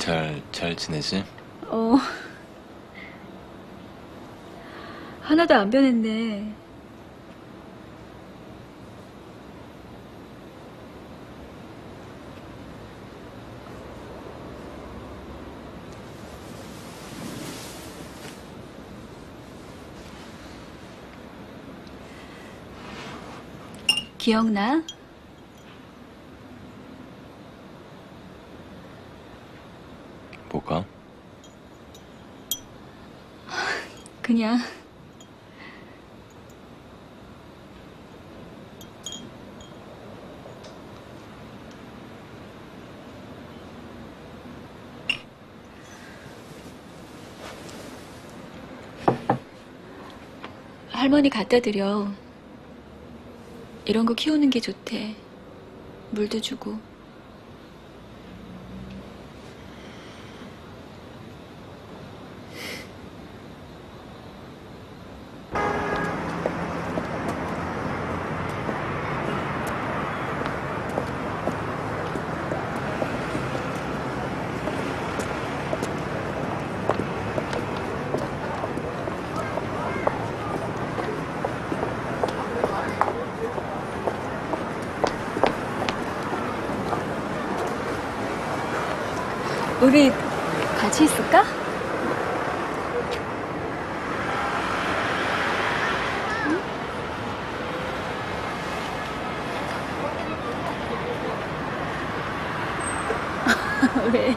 잘, 잘 지내지? 어. 하나도 안 변했네. 기억나? 뭐가? 그냥 할머니 갖다 드려. 이런 거 키우는 게 좋대. 물도 주고. 우리 같이 있을까? 왜?